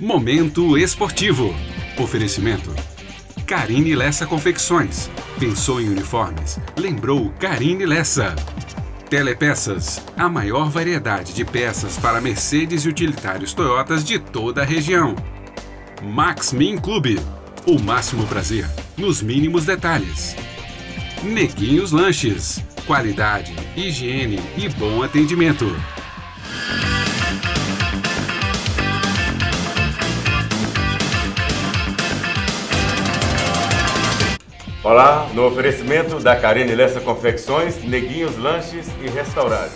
Momento Esportivo. Oferecimento. Carine Lessa Confecções. Pensou em uniformes? Lembrou Carine Lessa. Telepeças. A maior variedade de peças para Mercedes e utilitários Toyotas de toda a região. Max Min Clube. O máximo prazer nos mínimos detalhes. Neguinhos Lanches. Qualidade, higiene e bom atendimento. Olá, no oferecimento da Karine Lessa Confecções, Neguinhos Lanches e Restaurante.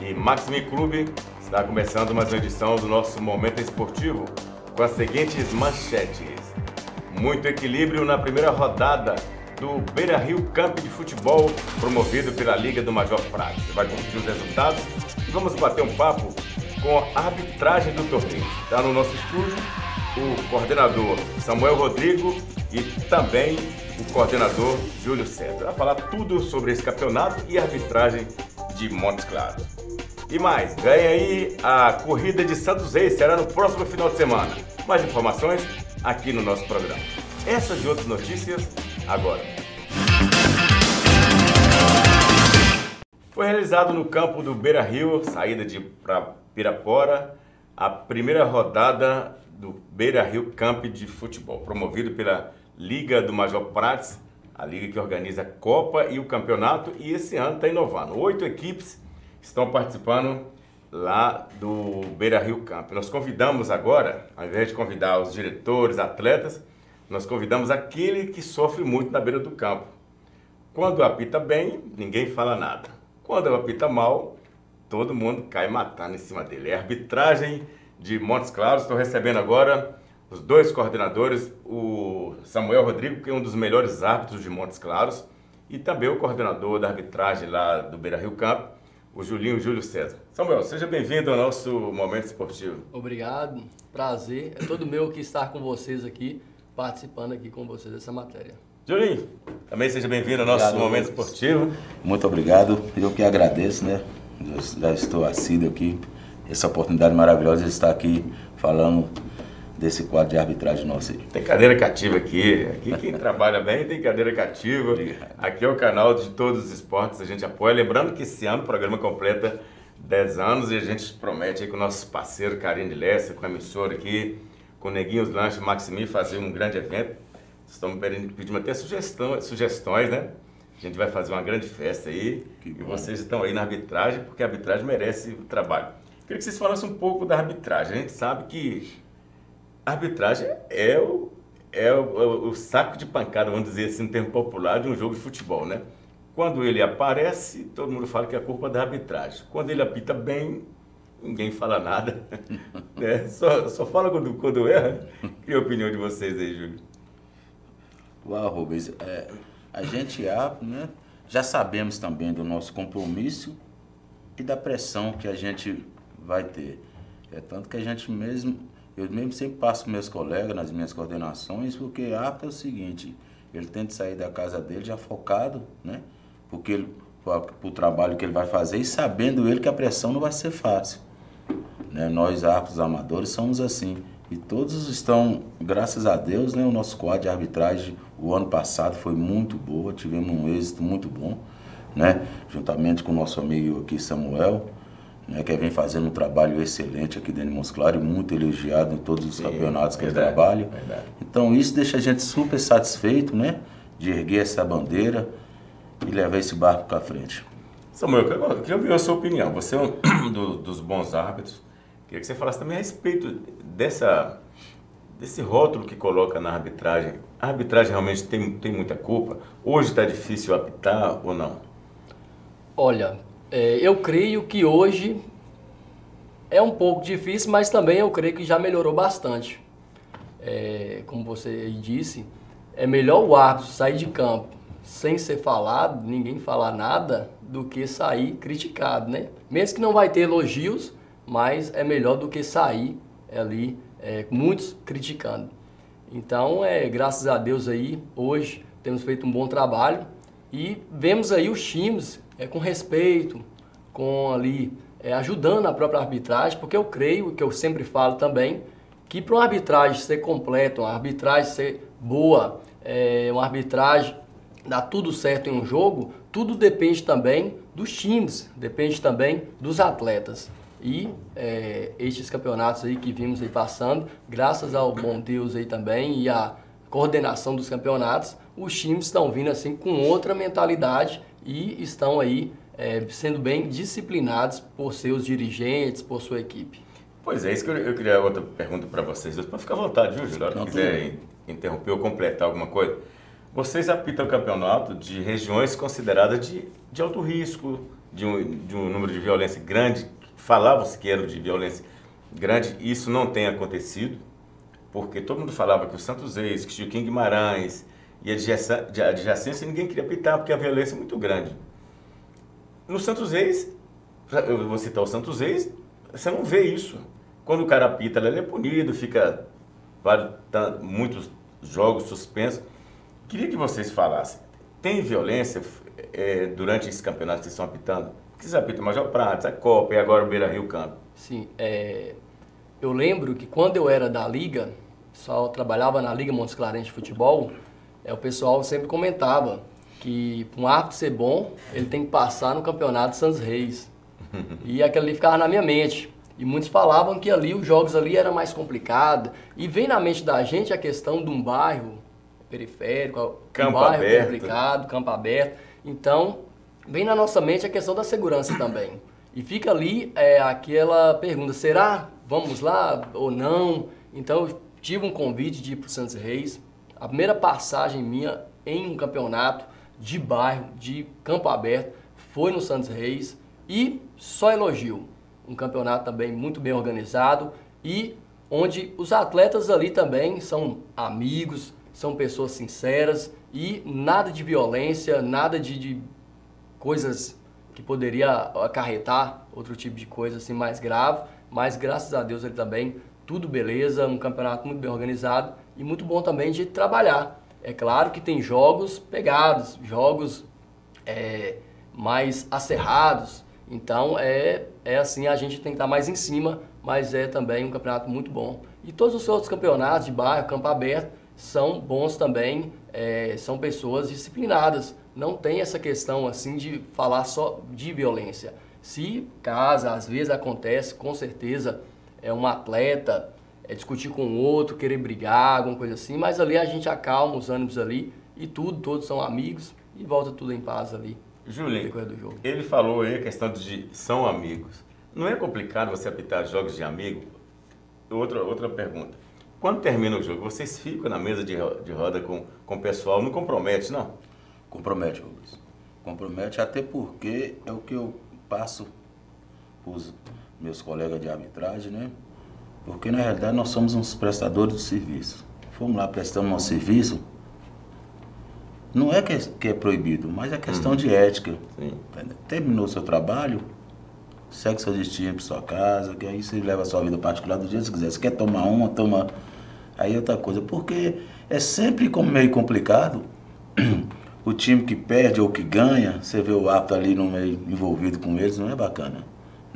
E Maximi Clube está começando mais uma edição do nosso Momento Esportivo com as seguintes manchetes. Muito equilíbrio na primeira rodada do Beira Rio Camp de Futebol, promovido pela Liga do Major Prats. Você vai conferir os resultados e vamos bater um papo com a arbitragem do torneio. Está no nosso estúdio o coordenador Samuel Rodrigo e também coordenador Júlio César. Vai falar tudo sobre esse campeonato e arbitragem de Montes Claros. E mais, ganha aí a corrida de Santos Reis, será no próximo final de semana. Mais informações aqui no nosso programa. Essas e outras notícias agora. Foi realizado no campo do Beira Rio, saída de para Pirapora, a primeira rodada do Beira Rio Camp de Futebol, promovido pela Liga do Major Prats, a liga que organiza a Copa e o campeonato, e esse ano está inovando. Oito equipes estão participando lá do Beira Rio Camp. Nós convidamos agora, ao invés de convidar os diretores, atletas, nós convidamos aquele que sofre muito na beira do campo. Quando apita bem, ninguém fala nada. Quando apita mal, todo mundo cai matando em cima dele. É arbitragem de Montes Claros. Estou recebendo agora os dois coordenadores, o Samuel Rodrigo, que é um dos melhores árbitros de Montes Claros, e também o coordenador da arbitragem lá do Beira Rio Campo, o Julinho Júlio César. Samuel, seja bem-vindo ao nosso Momento Esportivo. Obrigado, prazer. É todo meu que estar com vocês aqui, participando aqui com vocês dessa matéria. Julinho, também seja bem-vindo ao nosso obrigado, Momento Lucas. Esportivo. Muito obrigado. Eu que agradeço, né? Eu já estou assíduo aqui. Essa oportunidade maravilhosa de estar aqui falando desse quadro de arbitragem nosso aí. Tem cadeira cativa aqui. Aqui quem trabalha bem tem cadeira cativa. Obrigado. Aqui é o canal de todos os esportes, a gente apoia. Lembrando que esse ano o programa completa 10 anos e a gente promete aí com o nosso parceiro Karine Lessa, com a emissora aqui, com o Neguinhos Lanche Maximi, fazer um grande evento. Estamos pedindo até sugestão, sugestões, né? A gente vai fazer uma grande festa aí. Que e bom. vocês estão aí na arbitragem, porque a arbitragem merece o trabalho. Queria que vocês falassem um pouco da arbitragem. A gente sabe que a arbitragem é o, é o, o, saco de pancada, vamos dizer assim, no termo popular, de um jogo de futebol, né? Quando ele aparece, todo mundo fala que é culpa da arbitragem. Quando ele apita bem, ninguém fala nada. né? só, só fala quando, quando erra. Que é a opinião de vocês aí, Júlio? Uau, Rubens, é, a gente né, já sabemos também do nosso compromisso e da pressão que a gente vai ter. É tanto que a gente mesmo, eu mesmo sempre passo para meus colegas nas minhas coordenações, porque apto é o seguinte, ele tem que sair da casa dele já focado, né? Porque ele, o trabalho que ele vai fazer e sabendo ele que a pressão não vai ser fácil. Né? Nós, árbitros amadores, somos assim. E todos estão, graças a Deus, né? O nosso quadro de arbitragem o ano passado foi muito boa, tivemos um êxito muito bom, né? Juntamente com o nosso amigo aqui, Samuel, né? Que vem fazendo um trabalho excelente aqui dentro de Mosclar e muito elogiado em todos os Sim, campeonatos que verdade, ele trabalha. Verdade. Então isso deixa a gente super satisfeito, né? De erguer essa bandeira e levar esse barco para frente. Samuel, eu queria ouvir a sua opinião. Você é um do, dos bons árbitros. Queria que você falasse também a respeito dessa, desse rótulo que coloca na arbitragem. A arbitragem realmente tem, tem muita culpa? Hoje está difícil apitar ou não? Olha, é, eu creio que hoje é um pouco difícil, mas também eu creio que já melhorou bastante. É, como você disse, é melhor o árbitro sair de campo sem ser falado, ninguém falar nada, do que sair criticado, né? Mesmo que não vai ter elogios, mas é melhor do que sair ali, é, muitos criticando. Então, é, graças a Deus aí, hoje temos feito um bom trabalho e vemos aí os times é, com respeito, com ali, é, ajudando a própria arbitragem, porque eu creio, que eu sempre falo também, que para uma arbitragem ser completa, uma arbitragem ser boa, é, uma arbitragem dar tudo certo em um jogo, tudo depende também dos times, depende também dos atletas. E é, estes campeonatos aí que vimos aí passando, graças ao bom Deus aí também e à coordenação dos campeonatos, os times estão vindo assim com outra mentalidade e estão aí é, sendo bem disciplinados por seus dirigentes, por sua equipe. Pois é, isso que eu, eu queria outra pergunta para vocês. Para ficar à vontade, viu, Júlio? Se quiser interromper ou completar alguma coisa. Vocês apitam o campeonato de regiões consideradas de, de alto risco, de um, de um número de violência grande. Falava-se que era de violência grande, isso não tem acontecido, porque todo mundo falava que o Santos Reis, que o Chiquinho Guimarães e adjacência ninguém queria apitar, porque a violência é muito grande. No Santos Reis, eu vou citar o Santos Reis, você não vê isso. Quando o cara apita, ele é punido, fica vários, muitos jogos suspensos. Queria que vocês falassem. Tem violência é, durante esse campeonato que estão apitando? Porque vocês apitam Major Pratos, a Copa e agora o Beira Rio Campo. Sim, é, eu lembro que quando eu era da Liga, só trabalhava na Liga Montes Clarentes de Futebol, é, o pessoal sempre comentava que para um árbitro ser bom, ele tem que passar no campeonato Santos Reis. e aquilo ali ficava na minha mente. E muitos falavam que ali os jogos ali era mais complicado. E vem na mente da gente a questão de um bairro periférico, campo um bairro aberto. complicado, campo aberto. Então, vem na nossa mente a questão da segurança também. E fica ali é, aquela pergunta, será vamos lá ou não? Então, eu tive um convite de ir para o Santos Reis. A primeira passagem minha em um campeonato de bairro, de campo aberto, foi no Santos Reis. E só elogio um campeonato também muito bem organizado e onde os atletas ali também são amigos, são pessoas sinceras e nada de violência, nada de, de coisas que poderia acarretar outro tipo de coisa assim mais grave, mas graças a Deus ele também tudo beleza, um campeonato muito bem organizado e muito bom também de trabalhar. É claro que tem jogos pegados, jogos é, mais acerrados, então é, é assim, a gente tem que estar mais em cima, mas é também um campeonato muito bom. E todos os outros campeonatos de bairro, campo aberto, são bons também, é, são pessoas disciplinadas. Não tem essa questão assim de falar só de violência. Se caso às vezes acontece, com certeza é um atleta é discutir com o outro, querer brigar, alguma coisa assim, mas ali a gente acalma os ânimos ali e tudo, todos são amigos e volta tudo em paz ali. Julinho, ele falou aí a questão de são amigos. Não é complicado você apitar jogos de amigo? Outra, outra pergunta. Quando termina o jogo, vocês ficam na mesa de, de roda com, com o pessoal, não compromete, não? Compromete, Rubens. Compromete até porque é o que eu passo meus colegas de arbitragem, né? Porque na realidade nós somos uns prestadores de serviço. Fomos lá, prestamos nosso serviço, não é que é, é proibido, mas é questão uhum. de ética. Sim. Terminou seu trabalho, segue seu destino para sua casa, que aí você leva a sua vida particular do jeito que você quiser. Você quer tomar uma, toma. Aí outra coisa. Porque é sempre como meio complicado. O time que perde ou que ganha, você vê o árbitro ali no meio envolvido com eles, não é bacana.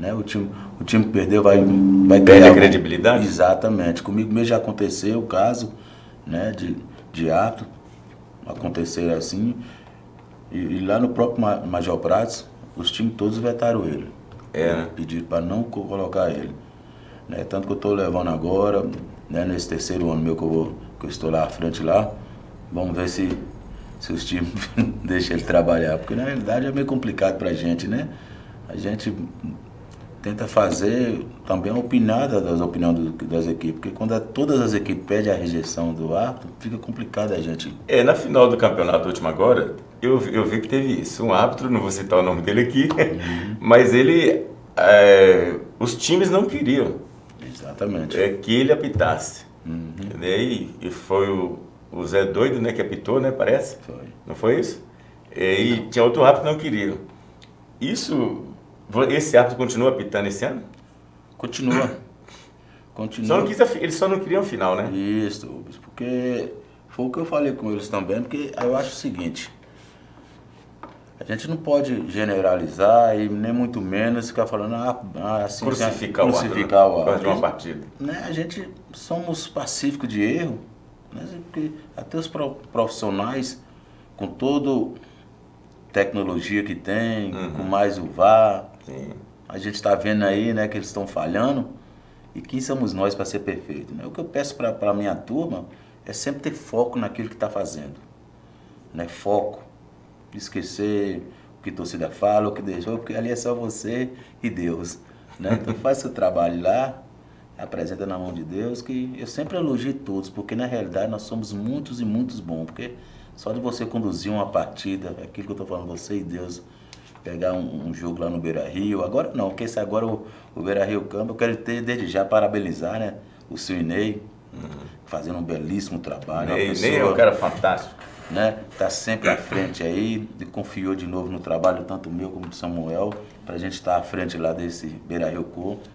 Né? O, time, o time que perdeu vai, vai Perde a credibilidade? Exatamente. Comigo mesmo já aconteceu o caso né, de, de árbitro acontecer assim. E, e, lá no próprio Major Pratos, os times todos vetaram ele. É, né? Pediram para não colocar ele. Né? Tanto que eu estou levando agora, né, nesse terceiro ano meu que eu, vou, que eu estou lá à frente lá, vamos ver se, se os times deixam ele trabalhar. Porque na realidade é meio complicado para a gente, né? A gente tenta fazer também a opinada das opiniões do, das equipes, porque quando a, todas as equipes pedem a rejeição do árbitro, fica complicado a gente. É, na final do campeonato último agora, eu, eu vi que teve isso. Um árbitro, não vou citar o nome dele aqui, uhum. mas ele. É, os times não queriam. Exatamente. É, que ele apitasse. Uhum. E, e foi o, o Zé Doido, né, que apitou, né, parece? Foi. Não foi isso? E, e tinha outro árbitro que não queria. Isso esse árbitro continua apitando esse ano? Continua. Continua. Só não quis, eles só não queriam final, né? Isso, porque foi o que eu falei com eles também, porque eu acho o seguinte. A gente não pode generalizar e nem muito menos ficar falando ah, ah assim, crucificar, crucificar o árbitro, né? uma partida. Né, a gente somos pacíficos de erro, né, porque até os profissionais com toda tecnologia que tem, uhum. com mais o VAR, Sim. a gente está vendo aí, né, que eles estão falhando. E quem somos nós para ser perfeito? Né? O que eu peço para a minha turma é sempre ter foco naquilo que está fazendo. Né? Foco esquecer o que a torcida fala, o que deixou, porque ali é só você e Deus. Né? Então faz seu trabalho lá, apresenta na mão de Deus, que eu sempre elogio todos, porque na realidade nós somos muitos e muitos bons, porque só de você conduzir uma partida, aquilo que eu estou falando, você e Deus, pegar um, um, jogo lá no Beira Rio, agora não, porque esse agora o, o Beira Rio Campo, eu quero ter desde já parabenizar né, o seu Inei, uhum. fazendo um belíssimo trabalho. Ney, pessoa, Ney é um cara fantástico né? Tá sempre à frente aí, confiou de novo no trabalho, tanto meu como do Samuel, para a gente estar tá à frente lá desse Beira Rio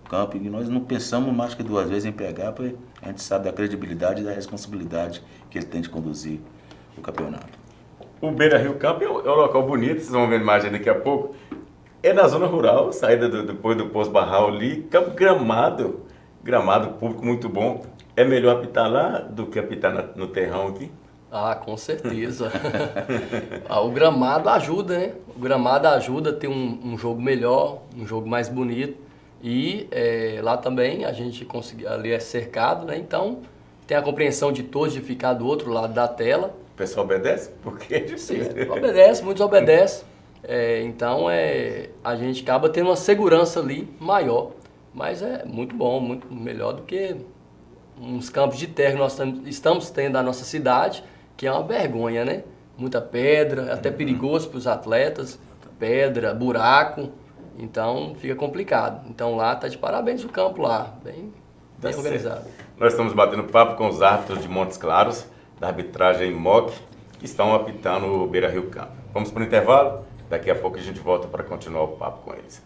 Campo. E nós não pensamos mais que duas vezes em pegar, porque a gente sabe da credibilidade e da responsabilidade que ele tem de conduzir o campeonato. O Beira Rio Campo é um, é um local bonito, vocês vão ver a imagem daqui a pouco. É na zona rural, saída do, depois do Poço Barral ali, campo gramado, gramado público muito bom. É melhor apitar lá do que apitar na, no terrão aqui? Ah, com certeza. ah, o gramado ajuda, né? O gramado ajuda a ter um, um jogo melhor, um jogo mais bonito. E é, lá também a gente conseguiu, ali é cercado, né? Então tem a compreensão de todos de ficar do outro lado da tela. O pessoal obedece? Porque é Sim, obedece, muitos obedecem. É, então é, a gente acaba tendo uma segurança ali maior. Mas é muito bom, muito melhor do que uns campos de terra que nós estamos tendo na nossa cidade que é uma vergonha, né? Muita pedra, até uhum. perigoso para os atletas, pedra, buraco, então fica complicado. Então lá tá de parabéns o campo lá, bem, bem tá organizado. Nós estamos batendo papo com os árbitros de Montes Claros, da arbitragem MOC, que estão apitando o Beira Rio Campo. Vamos para o intervalo, daqui a pouco a gente volta para continuar o papo com eles.